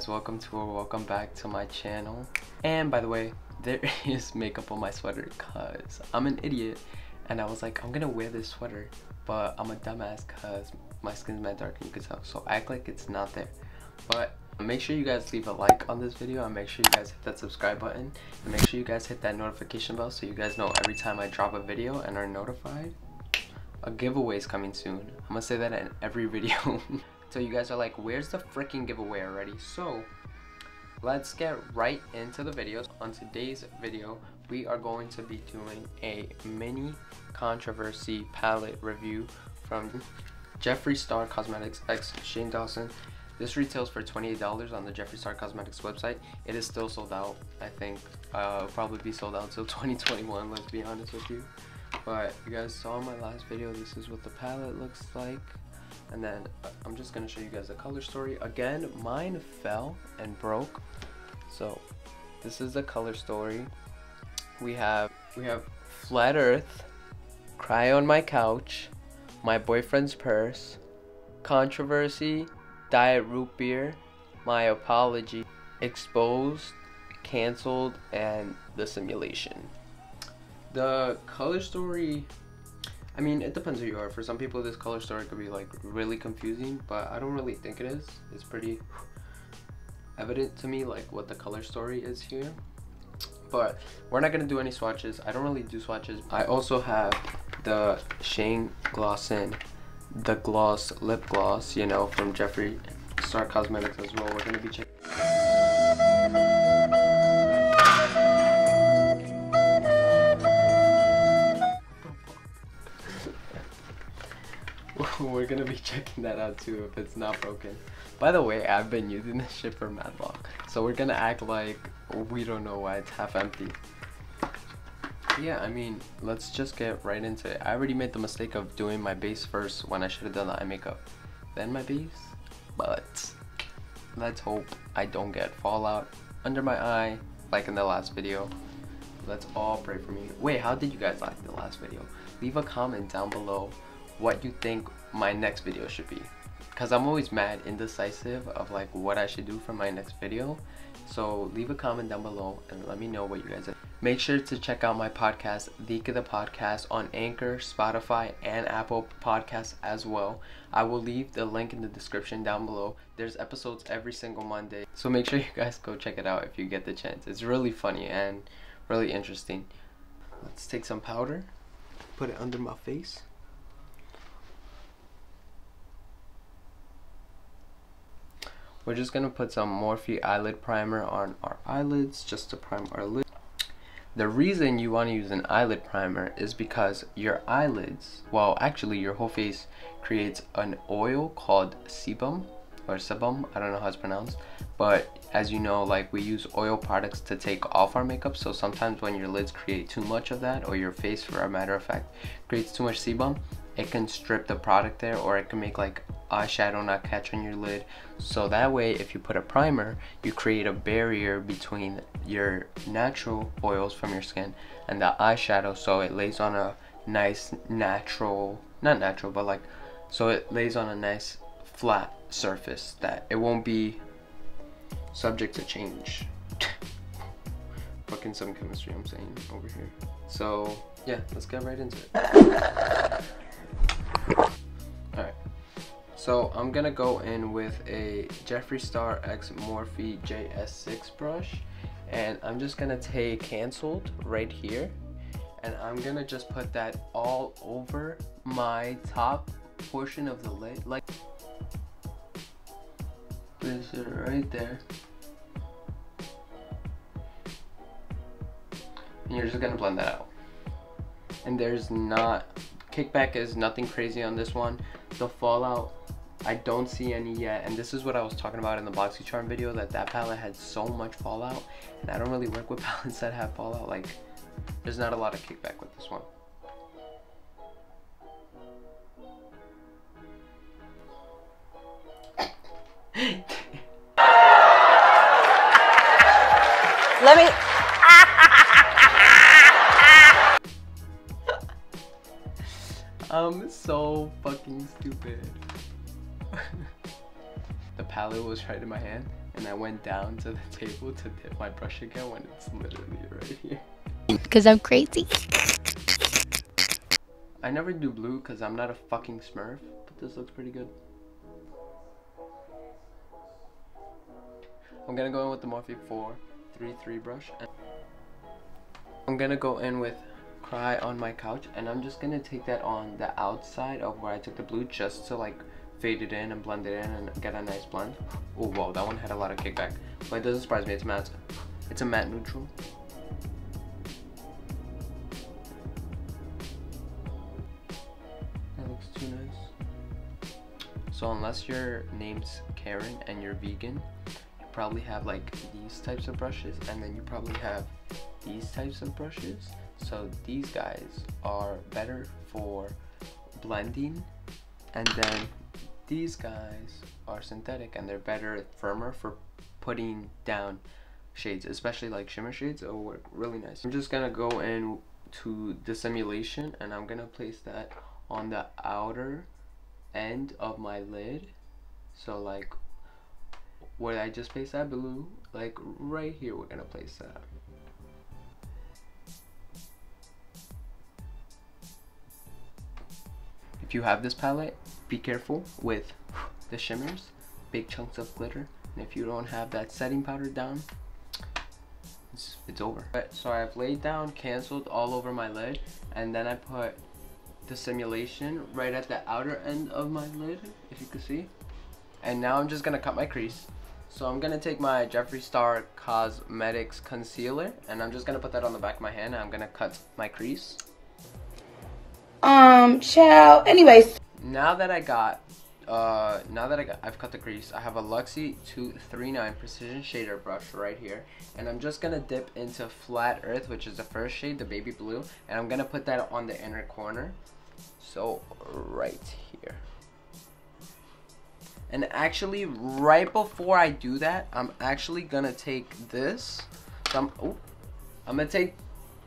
guys welcome to or welcome back to my channel. And by the way there is makeup on my sweater cuz I'm an idiot. And I was like I'm gonna wear this sweater but I'm a dumbass cuz my skin's mad dark and you can tell so act like it's not there. But make sure you guys leave a like on this video and make sure you guys hit that subscribe button. And make sure you guys hit that notification bell so you guys know every time I drop a video and are notified. A giveaway is coming soon. I'm gonna say that in every video So you guys are like, where's the freaking giveaway already? So let's get right into the videos. On today's video, we are going to be doing a mini controversy palette review from Jeffree Star Cosmetics x Shane Dawson. This retails for $28 on the Jeffree Star Cosmetics website. It is still sold out. I think uh, probably be sold out until 2021, let's be honest with you. But you guys saw my last video. This is what the palette looks like and then uh, I'm just gonna show you guys the color story. Again mine fell and broke. So this is the color story. We have we have flat earth cry on my couch my boyfriend's purse controversy diet root beer my apology exposed canceled and the simulation. The color story I mean, it depends who you are. For some people, this color story could be like really confusing, but I don't really think it is. It's pretty evident to me like what the color story is here. But we're not gonna do any swatches. I don't really do swatches. I also have the Shane Glossin, the gloss lip gloss, you know, from Jeffree Star Cosmetics as well. We're gonna be checking. Gonna be checking that out too if it's not broken. By the way, I've been using this shit for mad long, so we're gonna act like we don't know why it's half empty. Yeah, I mean, let's just get right into it. I already made the mistake of doing my base first when I should have done the eye makeup, then my base. But let's hope I don't get fallout under my eye like in the last video. Let's all pray for me. Wait, how did you guys like the last video? Leave a comment down below what you think my next video should be because I'm always mad indecisive of like what I should do for my next video so leave a comment down below and let me know what you guys are. Make sure to check out my podcast, Dique the Podcast, on Anchor, Spotify, and Apple Podcasts as well. I will leave the link in the description down below. There's episodes every single Monday, so make sure you guys go check it out if you get the chance. It's really funny and really interesting. Let's take some powder, put it under my face. We're just going to put some Morphe eyelid primer on our eyelids just to prime our lid. The reason you want to use an eyelid primer is because your eyelids, well actually your whole face creates an oil called sebum or sebum, I don't know how it's pronounced, but as you know like we use oil products to take off our makeup so sometimes when your lids create too much of that or your face for a matter of fact creates too much sebum it can strip the product there or it can make like eyeshadow not catch on your lid. So that way if you put a primer you create a barrier between your natural oils from your skin and the eyeshadow. So it lays on a nice natural not natural but like so it lays on a nice flat surface that it won't be subject to change. Fucking some chemistry I'm saying over here. So yeah let's get right into it so I'm gonna go in with a Jeffree Star X Morphe JS6 brush and I'm just gonna take Cancelled right here and I'm gonna just put that all over my top portion of the lid like this is right there. And you're just gonna blend that out. And there's not kickback is nothing crazy on this one. The fallout I don't see any yet and this is what I was talking about in the BoxyCharm video that that palette had so much fallout and I don't really work with palettes that have fallout like there's not a lot of kickback with this one Let me I'm so fucking stupid. the palette was right in my hand and I went down to the table to dip my brush again when it's literally right here. Because I'm crazy. I never do blue because I'm not a fucking smurf, but this looks pretty good. I'm gonna go in with the Morphe 433 brush. And I'm gonna go in with Cry on my couch and I'm just gonna take that on the outside of where I took the blue just to like fade it in and blend it in and get a nice blend. Oh whoa, that one had a lot of kickback. But it doesn't surprise me, it's matte. It's a matte neutral. That looks too nice. So unless your name's Karen and you're vegan, you probably have like these types of brushes and then you probably have these types of brushes. So these guys are better for blending and then these guys are synthetic and they're better, firmer for putting down shades, especially like shimmer shades. Oh, It'll work really nice. I'm just gonna go in to the simulation and I'm gonna place that on the outer end of my lid. So like where I just placed that blue, like right here we're gonna place that. If you have this palette, be careful with the shimmers, big chunks of glitter. And if you don't have that setting powder down, it's, it's over. Right, so I've laid down canceled all over my lid and then I put the simulation right at the outer end of my lid, if you can see. And now I'm just gonna cut my crease. So I'm gonna take my Jeffree Star Cosmetics concealer and I'm just gonna put that on the back of my hand and I'm gonna cut my crease. Um, ciao. Anyways. Now that I got, uh, now that I got, I've cut the crease, I have a Luxie 239 Precision Shader brush right here. And I'm just gonna dip into Flat Earth, which is the first shade, the baby blue. And I'm gonna put that on the inner corner. So, right here. And actually, right before I do that, I'm actually gonna take this. So I'm, oh, I'm gonna take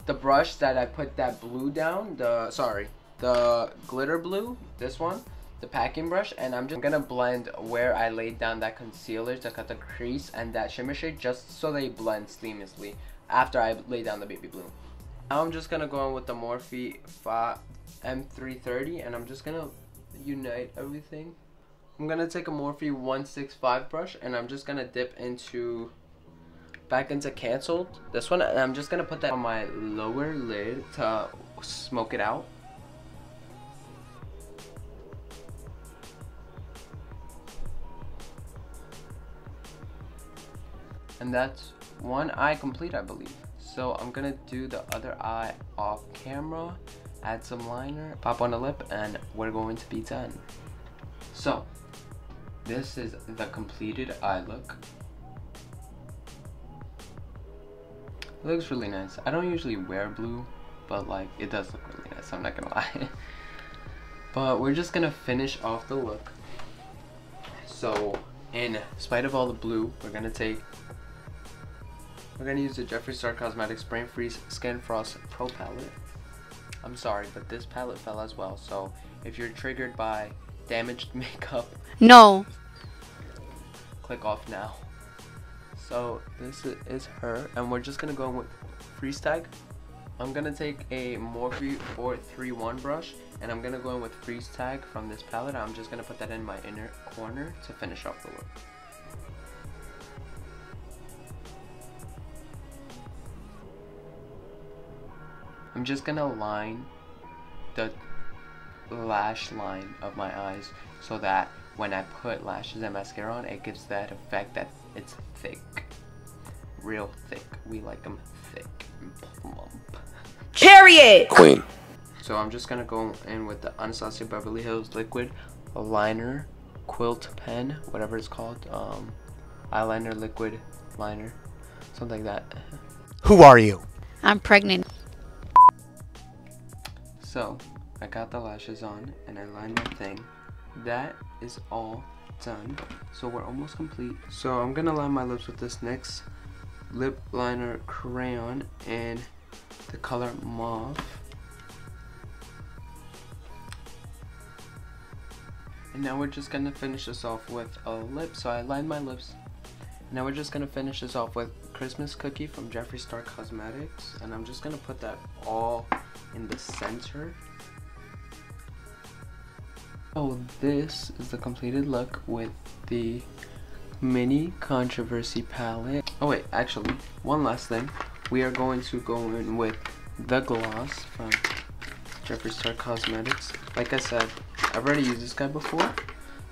the brush that I put that blue down, the, sorry, the glitter blue, this one, the packing brush, and I'm just gonna blend where I laid down that concealer to cut the crease and that shimmer shade just so they blend seamlessly after I lay down the baby blue. Now I'm just gonna go in with the Morphe M330 and I'm just gonna unite everything. I'm gonna take a Morphe 165 brush and I'm just gonna dip into back into canceled this one and I'm just gonna put that on my lower lid to smoke it out and that's one eye complete I believe. So I'm gonna do the other eye off camera add some liner pop on the lip and we're going to be done. So this is the completed eye look. It looks really nice. I don't usually wear blue but like it does look really nice I'm not gonna lie. But we're just gonna finish off the look. So in spite of all the blue we're gonna take we're gonna use the Jeffree Star Cosmetics Brain Freeze Skin Frost Pro Palette. I'm sorry, but this palette fell as well, so if you're triggered by damaged makeup, no, click off now. So this is her, and we're just gonna go with freeze tag. I'm gonna take a Morphe 431 brush, and I'm gonna go in with freeze tag from this palette. I'm just gonna put that in my inner corner to finish off the look. I'm just gonna line the lash line of my eyes so that when I put lashes and mascara on, it gives that effect that it's thick. Real thick. We like them thick and plump. Period! Queen. So I'm just gonna go in with the Anastasia Beverly Hills Liquid Liner Quilt Pen, whatever it's called. Um, eyeliner liquid liner, something like that. Who are you? I'm pregnant. So, I got the lashes on and I lined my thing. That is all done. So we're almost complete. So I'm gonna line my lips with this NYX lip liner crayon and the color mauve. And now we're just gonna finish this off with a lip. So I lined my lips. Now we're just gonna finish this off with Christmas cookie from Jeffree Star Cosmetics. And I'm just gonna put that all in the center. Oh, this is the completed look with the mini controversy palette. Oh wait, actually, one last thing. We are going to go in with the gloss from Jeffree Star Cosmetics. Like I said, I've already used this guy before.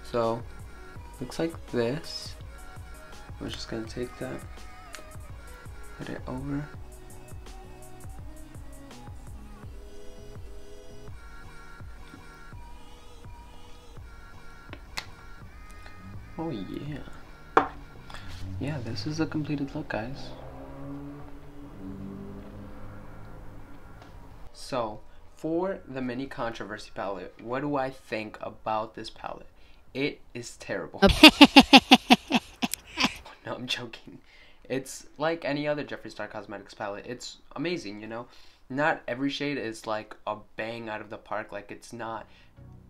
So, looks like this. We're just gonna take that, put it over. Oh yeah. Yeah, this is a completed look, guys. So, for the mini controversy palette, what do I think about this palette? It is terrible. no, I'm joking. It's like any other Jeffree Star Cosmetics palette. It's amazing, you know? Not every shade is like a bang out of the park. Like, it's not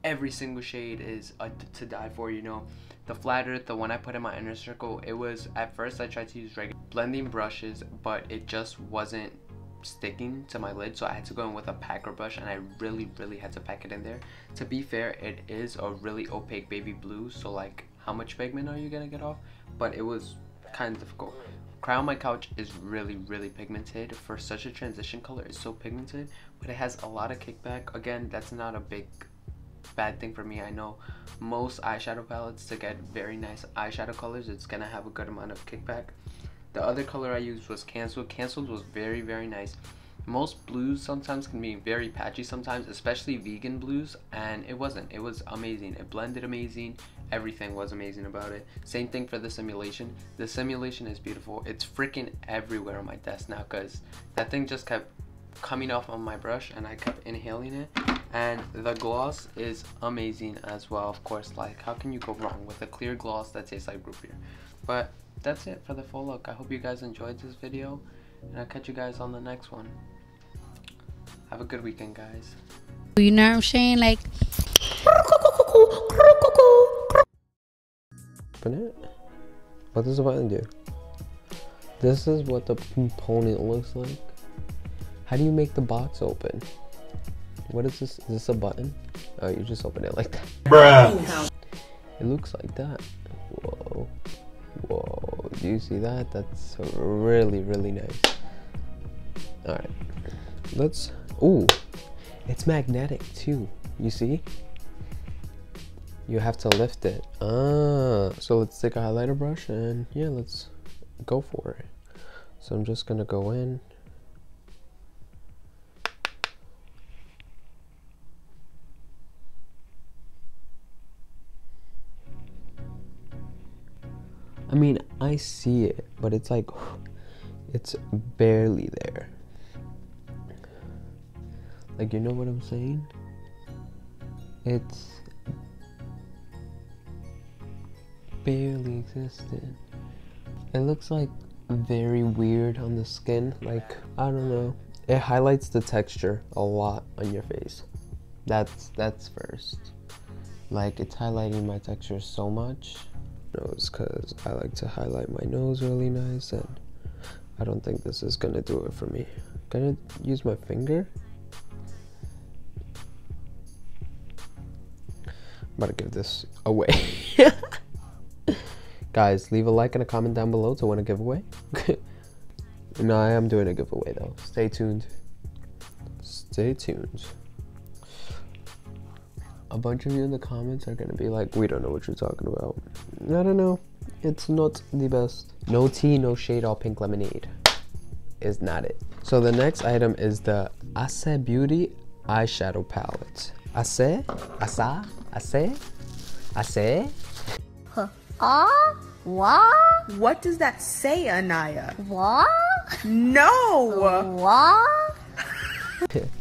every single shade is a, to die for, you know? The flat earth, the one I put in my inner circle, it was, at first I tried to use regular blending brushes, but it just wasn't sticking to my lid so I had to go in with a packer brush and I really really had to pack it in there. To be fair it is a really opaque baby blue so like how much pigment are you gonna get off? But it was kind of difficult. Cry on My Couch is really really pigmented for such a transition color. It's so pigmented but it has a lot of kickback. Again that's not a big bad thing for me I know most eyeshadow palettes to get very nice eyeshadow colors it's gonna have a good amount of kickback the other color I used was Canceled. Canceled was very, very nice. Most blues sometimes can be very patchy sometimes, especially vegan blues, and it wasn't. It was amazing. It blended amazing. Everything was amazing about it. Same thing for the simulation. The simulation is beautiful. It's freaking everywhere on my desk now because that thing just kept coming off on my brush and I kept inhaling it. And the gloss is amazing as well, of course. Like, how can you go wrong with a clear gloss that tastes like root beer? But that's it for the full look. I hope you guys enjoyed this video, and I'll catch you guys on the next one. Have a good weekend, guys. You know what I'm saying? Like. Open it. What does the button do? This is what the component looks like. How do you make the box open? What is this? Is this a button? Oh, you just open it like that. Bruh. It looks like that. Whoa. Whoa. Do you see that? That's really, really nice. Alright. Let's. Ooh. It's magnetic too. You see? You have to lift it. Ah. So let's take a highlighter brush and yeah, let's go for it. So I'm just gonna go in. I mean, I see it, but it's like, it's barely there. Like, you know what I'm saying? It's barely existed. It looks like very weird on the skin. Like, I don't know. It highlights the texture a lot on your face. That's that's first. Like it's highlighting my texture so much. Nose cause I like to highlight my nose really nice and I don't think this is gonna do it for me. Gonna use my finger. I'm about to give this away. Guys, leave a like and a comment down below to win a giveaway. no, I am doing a giveaway though. Stay tuned. Stay tuned. A bunch of you in the comments are gonna be like, we don't know what you're talking about. I don't know. It's not the best. No tea, no shade, all pink lemonade. Is not it. So the next item is the Ace Beauty eyeshadow palette. Ace? Asa? Ace? Ace? Ah? What? What does that say, Anaya? What? No! What?